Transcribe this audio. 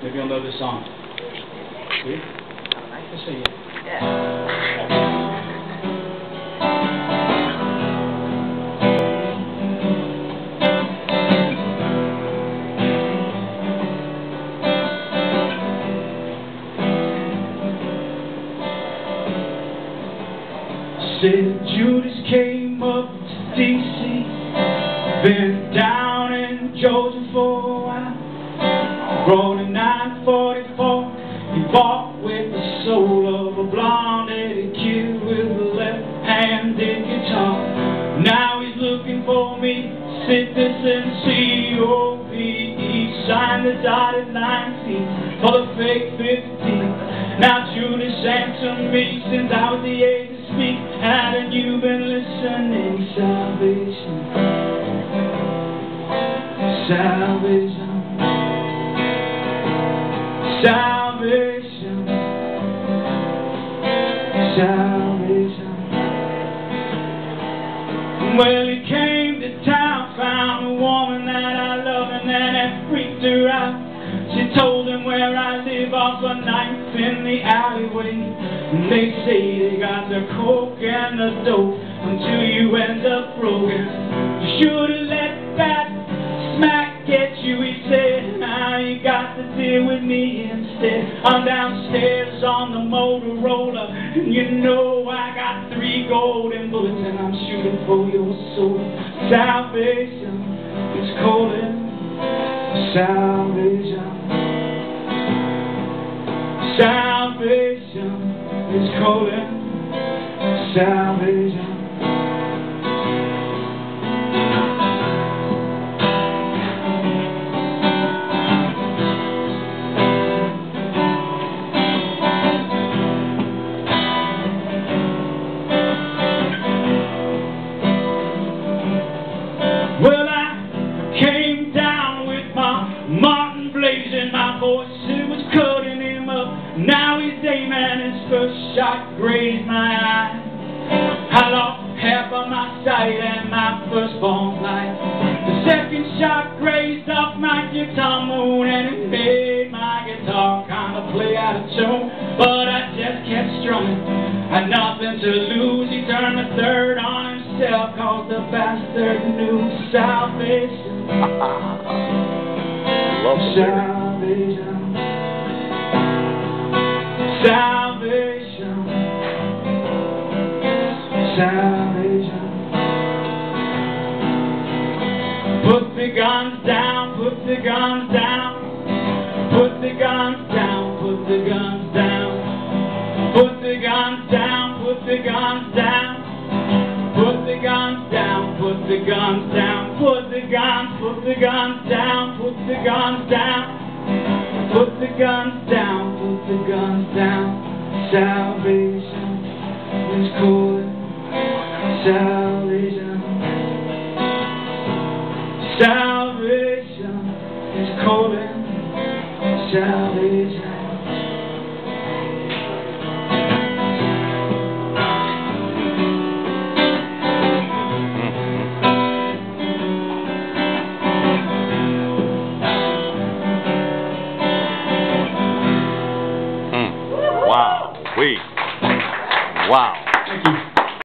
Maybe you'll know this song. See? I like to sing it. Yeah. Said Judas came up to D.C. Been down in Georgia for a while. Rolling 1944, he fought with the soul of a blonde-headed kid with a left-handed guitar. Now he's looking for me, citizen C-O-P-E, oh, signed the dotted line C for the fake 15. Now Julie sang to me since I was the age to speak, hadn't you been listening? Salvation, salvation salvation, salvation. Well, he came to town, found a woman that I love, and then it freaked her out. She told him where I live off a knife in the alleyway. And they say they got the coke and the dope until you end up broken. You should have let that smack get you, he said. You got to deal with me instead. I'm downstairs on the Motorola, and you know I got three golden bullets, and I'm shooting for your soul. Salvation is calling. Salvation. Salvation is calling. Salvation. Now he's aiming, his first shot grazed my eye. I lost half of my sight and my firstborn life. The second shot grazed off my guitar moon and it made my guitar kind of play out of tune. But I just kept strumming. Had nothing to lose. He turned the third on himself, cause the bastard knew salvation. Love. Salvation. Guns down, put the guns down. Put the guns down, put the guns down. Put the guns down, put the guns down. Put the guns down, put the guns down, put the guns, put the guns down, put the guns down. Put the guns down, put the guns down. Salvation is calling. Salvation. Salvation is calling. Salvation. Hmm. Hmm. Wow. We. Wow.